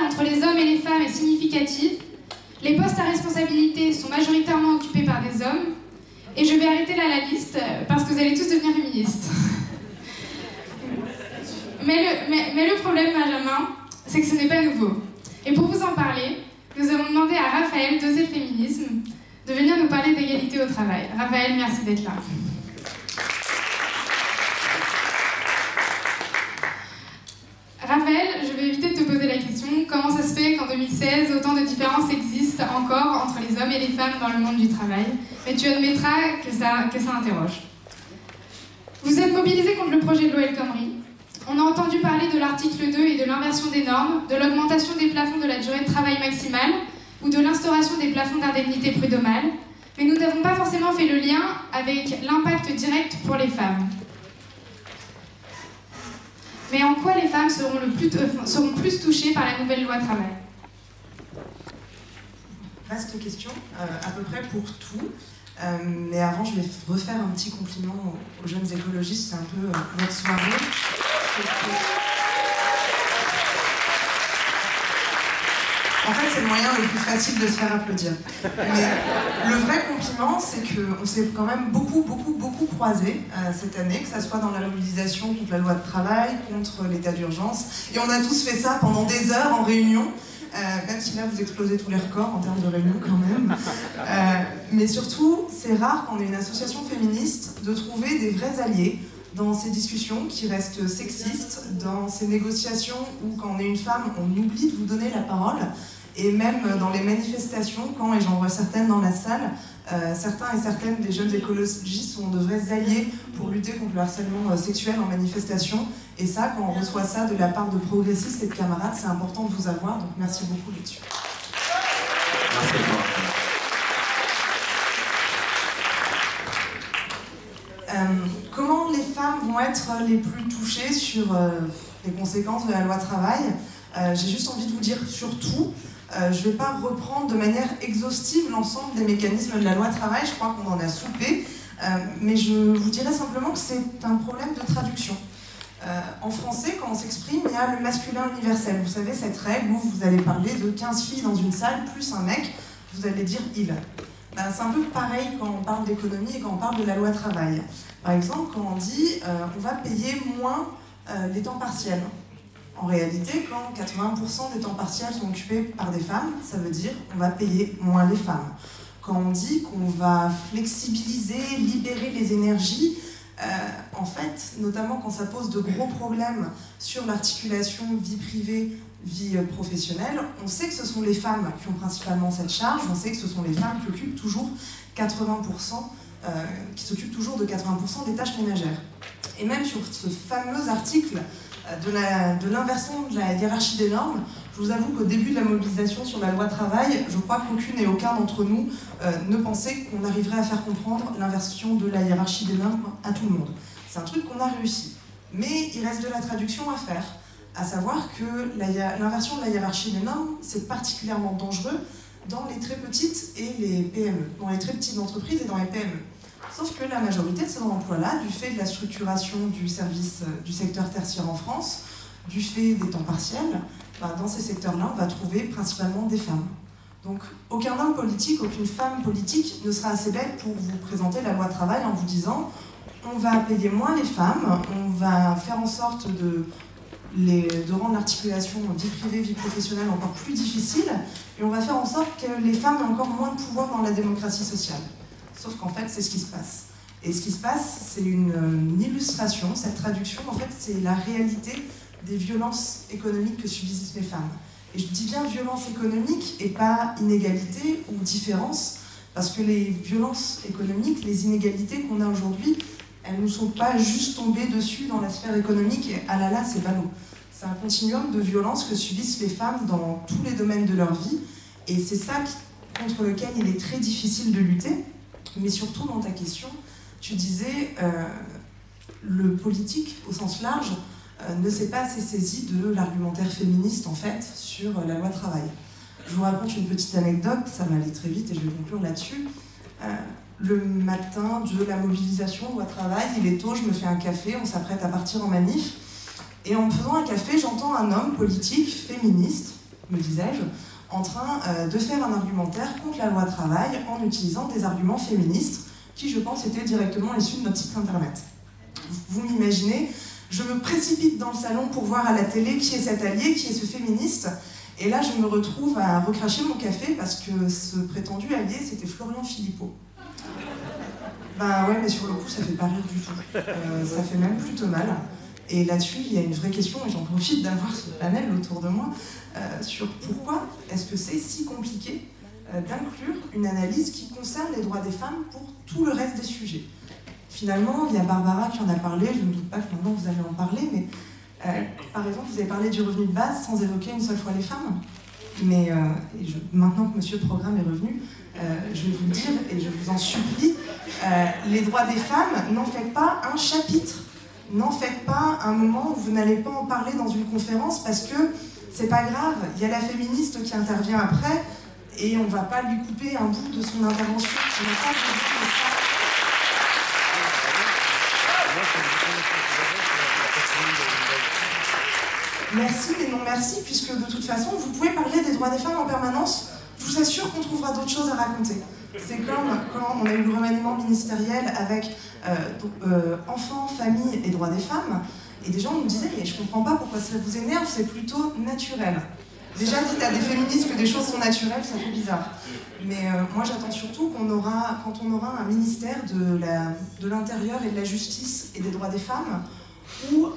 entre les hommes et les femmes est significative. Les postes à responsabilité sont majoritairement occupés par des hommes. Et je vais arrêter là la liste euh, parce que vous allez tous devenir féministes. Mais le, mais le problème, Benjamin, c'est que ce n'est pas nouveau. Et pour vous en parler, nous avons demandé à Raphaël d'oser le féminisme de venir nous parler d'égalité au travail. Raphaël, merci d'être là. Raphaël, je vais éviter de te poser la question comment ça se fait qu'en 2016, autant de différences existent encore entre les hommes et les femmes dans le monde du travail Mais tu admettras que ça, que ça interroge. Vous êtes mobilisés contre le projet de loi El Khomri. On a entendu parler de l'article 2 et de l'inversion des normes, de l'augmentation des plafonds de la durée de travail maximale ou de l'instauration des plafonds d'indemnité prud'homale, mais nous n'avons pas forcément fait le lien avec l'impact direct pour les femmes. Mais en quoi les femmes seront, le plus, euh, seront plus touchées par la nouvelle loi travail Vaste question, euh, à peu près pour tout. Euh, mais avant, je vais refaire un petit compliment aux, jeunes écologistes. C'est un peu notre soirée. C'est que- En fait, c'est le moyen le plus facile de se faire applaudir. Mais le vrai compliment, c'est qu'on s'est quand même beaucoup, beaucoup, beaucoup croisés euh, cette année, que ce soit dans la mobilisation contre la loi de travail, contre l'état d'urgence. Et on a tous fait ça pendant des heures en réunion. Euh, même si là vous explosez tous les records en termes de réunion quand même. Euh, mais surtout, c'est rare quand on est une association féministe de trouver des vrais alliés dans ces discussions qui restent sexistes, dans ces négociations où quand on est une femme, on oublie de vous donner la parole. Et même dans les manifestations, quand, et j'en vois certaines dans la salle, euh, certains et certaines des jeunes écologistes sont de vrais alliés pour lutter contre le harcèlement euh, sexuel en manifestation. Et ça, quand on reçoit ça de la part de progressistes et de camarades, c'est important de vous avoir. Donc merci beaucoup là-dessus. Merci. Euh, comment les femmes vont être les plus touchées sur euh, les conséquences de la loi travail? Euh, J'ai juste envie de vous dire surtout, euh, je ne vais pas reprendre de manière exhaustive l'ensemble des mécanismes de la loi travail, je crois qu'on en a soupé, Euh, mais je vous dirais simplement que c'est un problème de traduction. Euh, en français, quand on s'exprime, il y a le masculin universel. Vous savez, cette règle où vous allez parler de 15 filles dans une salle, plus un mec, vous allez dire il. Ben, c'est un peu pareil quand on parle d'économie et quand on parle de la loi travail. Par exemple, quand on dit on va payer moins les temps partiels. En réalité, quand 80% des temps partiels sont occupés par des femmes, ça veut dire on va payer moins les femmes. Quand on dit qu'on va flexibiliser, libérer les énergies, euh, en fait, notamment quand ça pose de gros problèmes sur l'articulation vie privée, vie euh, professionnelle, on sait que ce sont les femmes qui ont principalement cette charge, on sait que ce sont les femmes qui occupent toujours 80%, euh, qui s'occupent toujours de 80% des tâches ménagères. Et même sur ce fameux article de l'inversion de, la hiérarchie des normes, je vous avoue qu'au début de la mobilisation sur la loi travail, je crois qu'aucune et aucun d'entre nous euh, ne pensait qu'on arriverait à faire comprendre l'inversion de la hiérarchie des normes à tout le monde. C'est un truc qu'on a réussi. Mais il reste de la traduction à faire, à savoir que l'inversion de la hiérarchie des normes, c'est particulièrement dangereux dans les très petites et les PME, dans les très petites entreprises et dans les PME. Sauf que la majorité de ces emplois-là, du fait de la structuration du service euh, du secteur tertiaire en France, du fait des temps partiels, bah, dans ces secteurs-là, on va trouver principalement des femmes. Donc aucun homme politique, aucune femme politique ne sera assez belle pour vous présenter la loi travail en vous disant on va payer moins les femmes, on va faire en sorte de, les, de rendre l'articulation vie privée, vie professionnelle encore plus difficile, et on va faire en sorte que les femmes aient encore moins de pouvoir dans la démocratie sociale. Sauf qu'en fait, c'est ce qui se passe. Et ce qui se passe, c'est une, une illustration, cette traduction, en fait, c'est la réalité des violences économiques que subissent les femmes. Et je dis bien violence économique et pas inégalité ou différence, parce que les violences économiques, les inégalités qu'on a aujourd'hui, elles ne sont pas juste tombées dessus dans la sphère économique et ah là là, c'est ballot. C'est un continuum de violences que subissent les femmes dans tous les domaines de leur vie, et c'est ça contre lequel il est très difficile de lutter. Mais surtout dans ta question, tu disais euh, le politique au sens large euh, ne s'est pas assez saisi de l'argumentaire féministe en fait sur euh, la loi travail. Je vous raconte une petite anecdote, ça va aller très vite et je vais conclure là-dessus. Le matin de la mobilisation loi travail, il est tôt, je me fais un café, on s'apprête à partir en manif. Et en me faisant un café, j'entends un homme politique, féministe, me disais-je, en train euh, de faire un argumentaire contre la loi travail en utilisant des arguments féministes qui, je pense, étaient directement issus de notre site internet. Vous m'imaginez, je me précipite dans le salon pour voir à la télé qui est cet allié, qui est ce féministe, et là je me retrouve à recracher mon café parce que ce prétendu allié, c'était Florian Philippot. Ben ouais, mais sur le coup, ça fait pas rire du tout. Euh, ça fait même plutôt mal. Et là-dessus, il y a une vraie question, et j'en profite d'avoir ce panel autour de moi, euh, sur pourquoi est-ce que c'est si compliqué euh, d'inclure une analyse qui concerne les droits des femmes pour tout le reste des sujets. Finalement, il y a Barbara qui en a parlé, je ne doute pas que maintenant vous allez en parler, mais euh, par exemple, vous avez parlé du revenu de base sans évoquer une seule fois les femmes. Mais maintenant que Monsieur Programme est revenu, je vais vous le dire et je vous en supplie, les droits des femmes, n'en faites pas un chapitre n'en faites pas un moment où vous n'allez pas en parler dans une conférence parce que c'est pas grave, il y a la féministe qui intervient après et on va pas lui couper un bout de son intervention. Merci, mais non merci, puisque de toute façon, vous pouvez parler des droits des femmes en permanence. Je vous assure qu'on trouvera d'autres choses à raconter. C'est comme quand on a eu le remaniement ministériel avec enfants, famille et droits des femmes. Et des gens nous disaient, mais je comprends pas pourquoi ça vous énerve, c'est plutôt naturel. Déjà, dites à des féministes que des choses sont naturelles, ça fait bizarre. Mais euh, moi, j'attends surtout qu'on aura, quand on aura un ministère de l'Intérieur et de la Justice et des droits des femmes, où,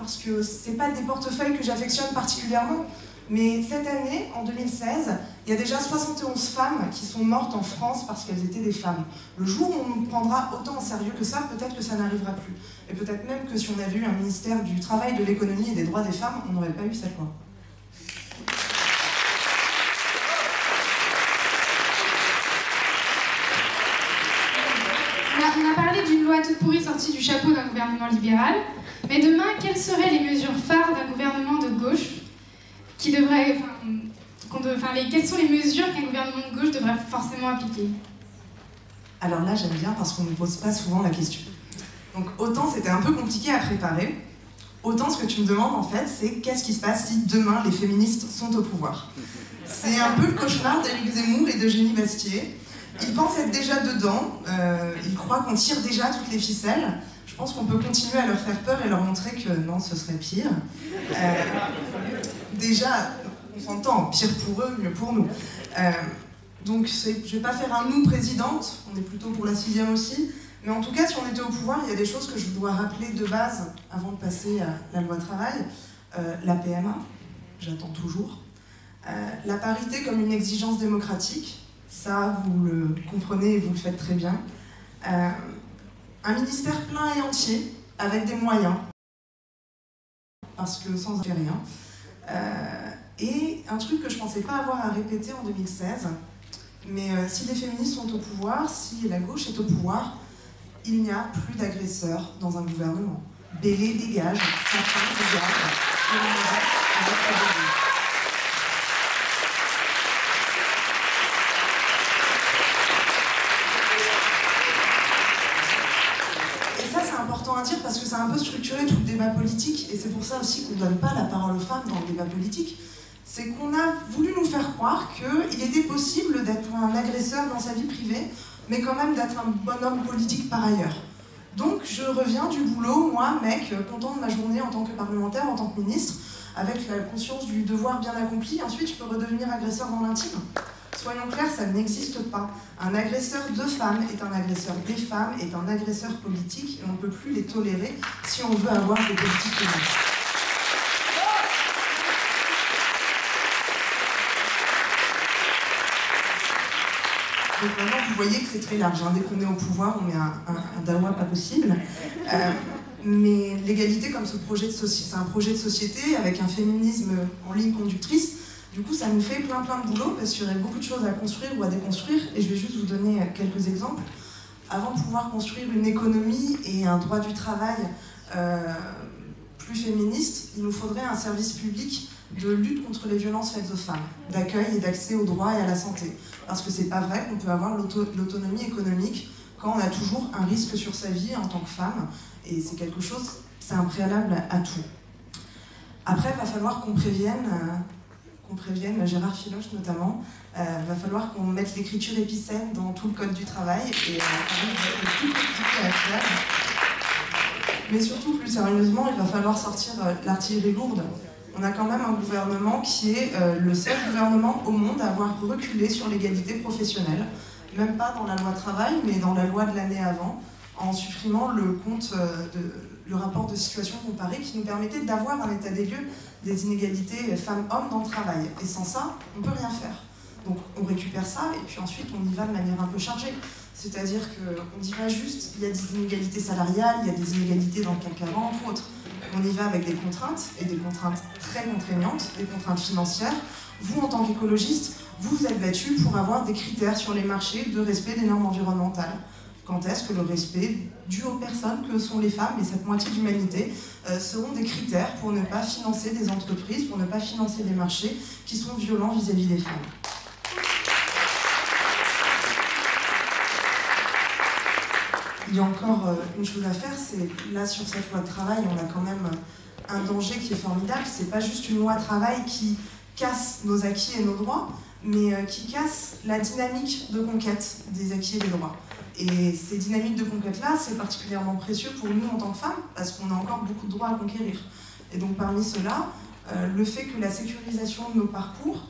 parce que c'est pas des portefeuilles que j'affectionne particulièrement, mais cette année, en 2016, il y a déjà 71 femmes qui sont mortes en France parce qu'elles étaient des femmes. Le jour où on prendra autant en sérieux que ça, peut-être que ça n'arrivera plus. Et peut-être même que si on avait eu un ministère du Travail, de l'économie et des droits des femmes, on n'aurait pas eu cette loi. On a parlé d'une loi toute pourrie sortie du chapeau d'un gouvernement libéral, mais demain, quelles seraient les mesures phares d'un gouvernement de gauche qui devrait, enfin, les, quelles sont les mesures qu'un gouvernement de gauche devrait forcément appliquer? Alors là, j'aime bien parce qu'on ne pose pas souvent la question. Donc autant c'était un peu compliqué à préparer, autant ce que tu me demandes en fait, c'est qu'est-ce qui se passe si demain les féministes sont au pouvoir? C'est un peu le cauchemar d'Éric Zemmour et d'Eugénie Bastier. Ils pensent être déjà dedans, euh, ils croient qu'on tire déjà toutes les ficelles. Je pense qu'on peut continuer à leur faire peur et leur montrer que non, ce serait pire. Euh, déjà, on s'entend, pire pour eux, mieux pour nous. Euh, donc je ne vais pas faire un nous présidente, on est plutôt pour la sixième aussi, mais en tout cas, si on était au pouvoir, il y a des choses que je dois rappeler de base avant de passer à la loi travail. Euh, la PMA, j'attends toujours. La parité comme une exigence démocratique, ça, vous le comprenez et vous le faites très bien. Un ministère plein et entier, avec des moyens, parce que sans faire rien. Euh, et un truc que je ne pensais pas avoir à répéter en 2016, mais euh, si les féministes sont au pouvoir, si la gauche est au pouvoir, il n'y a plus d'agresseurs dans un gouvernement. Bélé dégage, Satan dégage, parce que ça a un peu structuré tout le débat politique et c'est pour ça aussi qu'on ne donne pas la parole aux femmes dans le débat politique. C'est qu'on a voulu nous faire croire qu'il était possible d'être un agresseur dans sa vie privée, mais quand même d'être un bon homme politique par ailleurs. Donc je reviens du boulot, moi, mec, content de ma journée en tant que parlementaire, en tant que ministre, avec la conscience du devoir bien accompli. Ensuite, je peux redevenir agresseur dans l'intime. Soyons clairs, ça n'existe pas. Un agresseur de femmes est un agresseur des femmes, est un agresseur politique, et on ne peut plus les tolérer si on veut avoir des politiques féministes. Donc maintenant, vous voyez que c'est très large. Hein. Dès qu'on est au pouvoir, on met un, dawa pas possible. Euh, mais l'égalité comme ce projet de société, c'est un projet de société avec un féminisme en ligne conductrice. Du coup, ça nous fait plein plein de boulot parce qu'il y aurait beaucoup de choses à construire ou à déconstruire. Et je vais juste vous donner quelques exemples. Avant de pouvoir construire une économie et un droit du travail euh, plus féministe, il nous faudrait un service public de lutte contre les violences faites aux femmes, d'accueil et d'accès aux droits et à la santé. Parce que c'est pas vrai qu'on peut avoir l'autonomie économique quand on a toujours un risque sur sa vie en tant que femme. Et c'est quelque chose, c'est un préalable à tout. Après, il va falloir qu'on prévienne. Euh, qu'on prévienne Gérard Filoche notamment. Il va falloir qu'on mette l'écriture épicène dans tout le code du travail et plus compliqué à faire. Mais surtout, plus sérieusement, il va falloir sortir l'artillerie lourde. On a quand même un gouvernement qui est le seul gouvernement au monde à avoir reculé sur l'égalité professionnelle, même pas dans la loi travail, mais dans la loi de l'année avant, en supprimant le compte de le rapport de situation comparé qui nous permettait d'avoir un état des lieux des inégalités femmes-hommes dans le travail. Et sans ça, on ne peut rien faire. Donc on récupère ça et puis ensuite on y va de manière un peu chargée. C'est-à-dire qu'on ne dit pas juste il y a des inégalités salariales, il y a des inégalités dans le CAC 40 ou autre. On y va avec des contraintes et des contraintes très contraignantes, des contraintes financières. Vous, en tant qu'écologiste, vous vous êtes battu pour avoir des critères sur les marchés de respect des normes environnementales quand est-ce que le respect dû aux personnes que sont les femmes et cette moitié d'humanité euh, seront des critères pour ne pas financer des entreprises, pour ne pas financer des marchés qui sont violents vis-à-vis des femmes? Il y a encore euh, une chose à faire, c'est là sur cette loi de travail, on a quand même un danger qui est formidable. C'est pas juste une loi de travail qui casse nos acquis et nos droits, mais euh, qui casse la dynamique de conquête des acquis et des droits. Et ces dynamiques de conquête-là, c'est particulièrement précieux pour nous en tant que femmes, parce qu'on a encore beaucoup de droits à conquérir. Et donc parmi ceux-là, euh, le fait que la sécurisation de nos parcours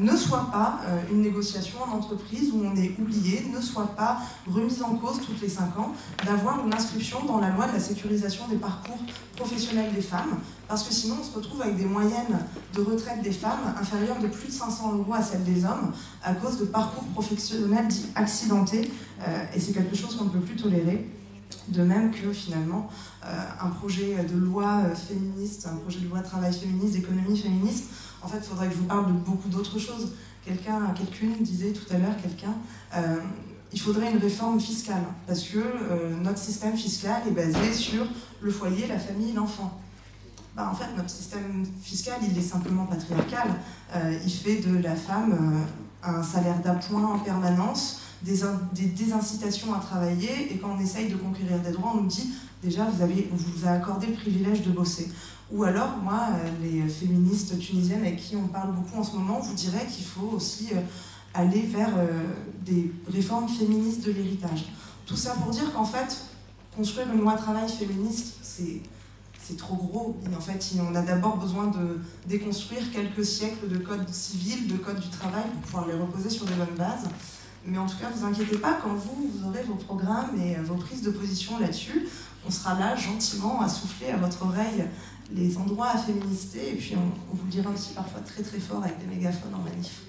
ne soit pas euh, une négociation en entreprise où on est oublié, ne soit pas remise en cause toutes les cinq ans, d'avoir une inscription dans la loi de la sécurisation des parcours professionnels des femmes, parce que sinon on se retrouve avec des moyennes de retraite des femmes inférieures de plus de 500 euros à celles des hommes à cause de parcours professionnels dits accidentés, euh, et c'est quelque chose qu'on ne peut plus tolérer. De même que finalement, un projet de loi féministe, un projet de loi travail féministe, d'économie féministe, en fait, il faudrait que je vous parle de beaucoup d'autres choses. Quelqu'un, quelqu'une disait tout à l'heure, quelqu'un, euh, il faudrait une réforme fiscale, parce que euh, notre système fiscal est basé sur le foyer, la famille, l'enfant. Bah, en fait, notre système fiscal, il est simplement patriarcal. Euh, il fait de la femme un salaire d'appoint en permanence, des, désincitations à travailler, et quand on essaye de conquérir des droits, on nous dit déjà, vous avez, on vous a accordé le privilège de bosser. Ou alors, moi, euh, les féministes tunisiennes avec qui on parle beaucoup en ce moment, vous dirais qu'il faut aussi euh, aller vers euh, des réformes féministes de l'héritage. Tout ça pour dire qu'en fait, construire une loi travail féministe, c'est c'est trop gros. en fait, on a d'abord besoin de déconstruire quelques siècles de code civil, de code du travail pour pouvoir les reposer sur de bonnes bases. Mais en tout cas, vous inquiétez pas, quand vous, vous aurez vos programmes et vos prises de position là-dessus, on sera là gentiment à souffler à votre oreille les endroits à féminister, et puis on, vous le dira aussi parfois très très fort avec des mégaphones en manif.